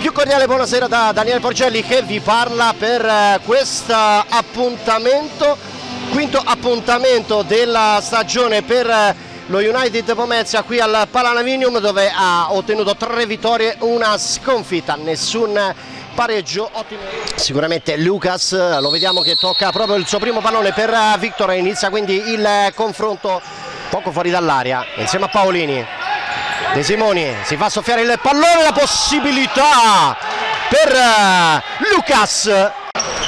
Più cordiale buonasera da Daniele Porgelli che vi parla per eh, questo appuntamento, quinto appuntamento della stagione per eh, lo United Pomezia qui al Palanavinium dove ha ottenuto tre vittorie, una sconfitta, nessun pareggio ottimo. Sicuramente Lucas, lo vediamo che tocca proprio il suo primo pallone per eh, Victor, inizia quindi il confronto poco fuori dall'aria insieme a Paolini. De Simoni si fa soffiare il pallone, la possibilità per uh, Lucas.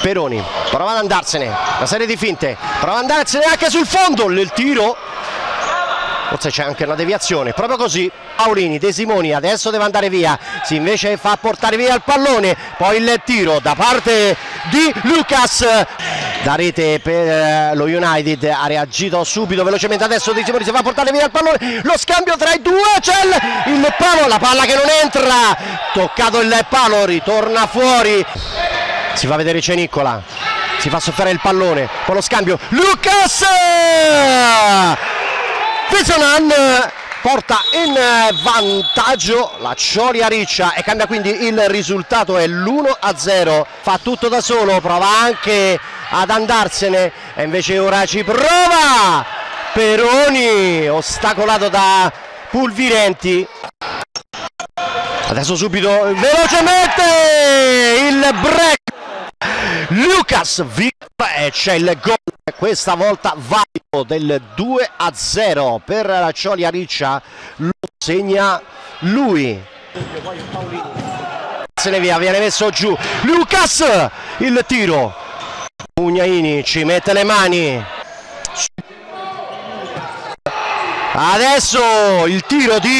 Peroni. Prova ad andarsene, una serie di finte, prova ad andarsene anche sul fondo, il tiro. Forse c'è anche una deviazione, proprio così Paolini, De Simoni adesso deve andare via, si invece fa portare via il pallone, poi il tiro da parte di Lucas, da rete per eh, lo United ha reagito subito velocemente. Adesso De Simoni si fa portare via il pallone, lo scambio tra i due, c'è il, il palo, la palla che non entra, toccato il palo, ritorna fuori, si fa vedere Cenicola, si fa soffiare il pallone, con lo scambio, Lucas! Pesonan porta in vantaggio la Cioria Riccia e cambia quindi il risultato è l'1 a 0 fa tutto da solo prova anche ad andarsene e invece ora ci prova Peroni ostacolato da Pulvirenti. Adesso subito velocemente il break. Lucas Viva e c'è il gol. Questa volta valido del 2 a 0 per la Ciolia Riccia. Lo segna lui. Se ne via viene messo giù. Lucas il tiro Mugnaini ci mette le mani. Adesso il tiro di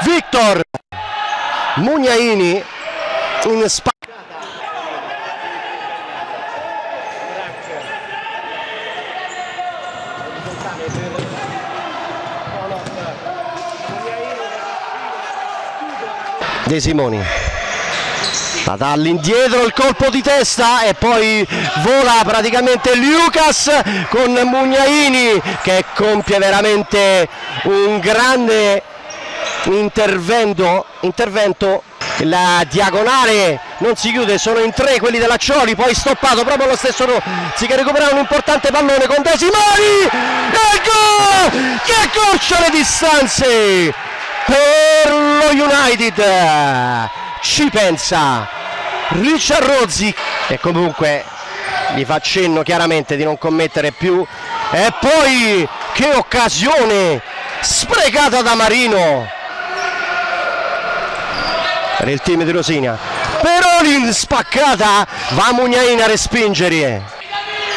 Victor Mugnaini in spazio De Simoni va all'indietro il colpo di testa e poi vola praticamente Lucas con Mugnaini che compie veramente un grande intervento, intervento. La diagonale non si chiude, sono in tre quelli della Cioli, poi stoppato proprio lo stesso si che recupera un importante pallone con De e gol! Che accorcia le distanze! Per lo United ci pensa Richard Rozzi e comunque gli fa cenno chiaramente di non commettere più. E poi che occasione sprecata da Marino per il team di Rosinia. Peroni spaccata va Mugnaina a respingere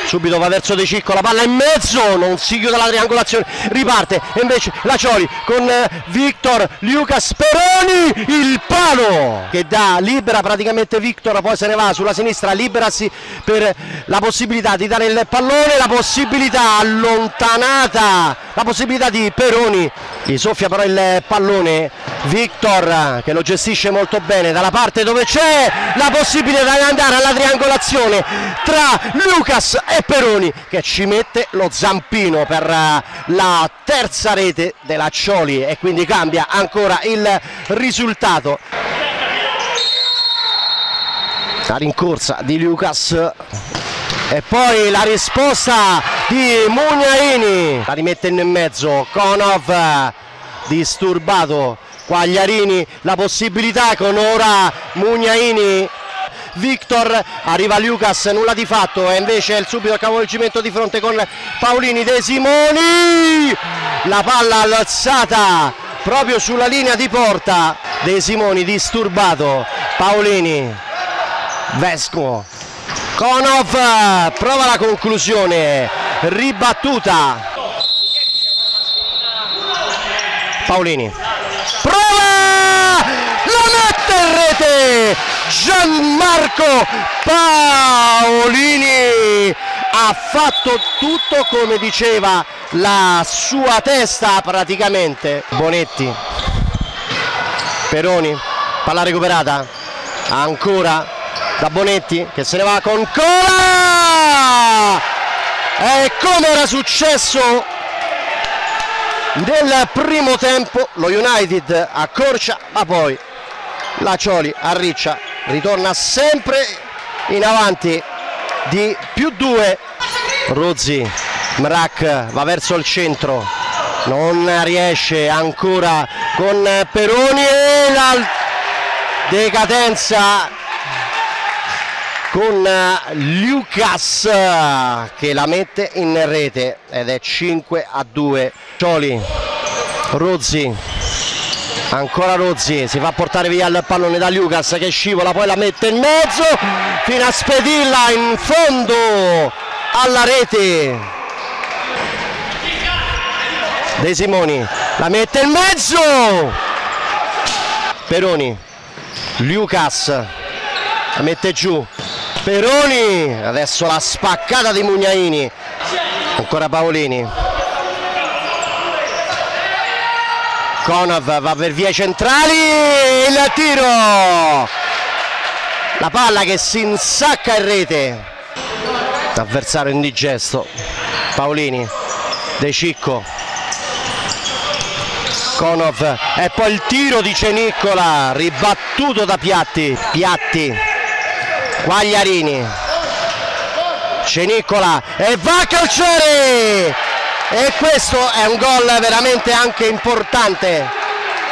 subito va verso De Cicco, la palla in mezzo, non si chiude la triangolazione, riparte e invece la Cioli con eh, Victor Lucas Peroni, il palo! Che dà libera praticamente Victor, poi se ne va sulla sinistra, liberasi per la possibilità di dare il pallone, la possibilità allontanata, la possibilità di Peroni, gli soffia però il pallone Victor che lo gestisce molto bene. Dalla parte dove c'è la possibilità di andare alla triangolazione tra Lucas e Peroni che ci mette lo zampino per eh, la terza rete della Cioli. E quindi cambia ancora il risultato. La rincorsa di Lucas e poi la risposta di Mugnaini la rimette in mezzo. Konov disturbato. Quagliarini la possibilità con ora Mugnaini Victor, arriva Lucas, nulla di fatto. E invece il subito capovolgimento di fronte con Paolini. De Simoni, la palla alzata proprio sulla linea di porta, De Simoni disturbato, Paolini, Vesco, Konov prova la conclusione, ribattuta, Paolini, prova, la mette in rete, Gianmarco Paolini ha fatto tutto come diceva la sua testa praticamente. Bonetti. Peroni. Palla recuperata. Ancora da Bonetti che se ne va con Cola! E come era successo nel primo tempo lo United accorcia ma poi la Cioli a Riccia ritorna sempre in avanti di più due. Rozzi Mrak va verso il centro non riesce ancora con Peroni e la decadenza con Lucas che la mette in rete ed è 5 a 2 Cioli Rozzi ancora Rozzi si fa portare via il pallone da Lucas che scivola poi la mette in mezzo fino a spedirla in fondo alla rete. De Simoni la mette in mezzo. Peroni Lucas la mette giù Peroni adesso la spaccata di Mugnaini. Ancora Paolini. Konov va per via i centrali il tiro. La palla che si insacca in rete. Avversario indigesto Paolini De Cicco. Konov e poi il tiro di Ceniccola ribattuto da Piatti Piatti Guagliarini. Ceniccola e va a calciare e questo è un gol veramente anche importante.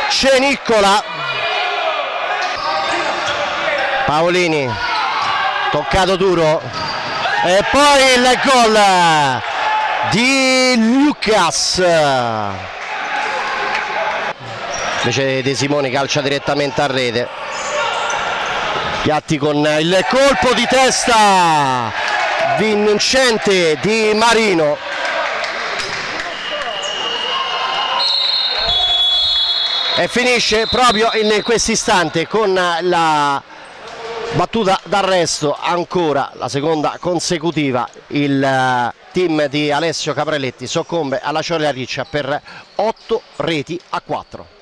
Ceniccola Paolini. Toccato duro. E poi il gol di Lucas. Invece De Simone calcia direttamente a rete Piatti con il colpo di testa vincente di Marino. E finisce proprio in questo istante con la battuta d'arresto ancora la seconda consecutiva. Il team di Alessio Caprelletti soccombe alla Ciolia Riccia per 8 reti a 4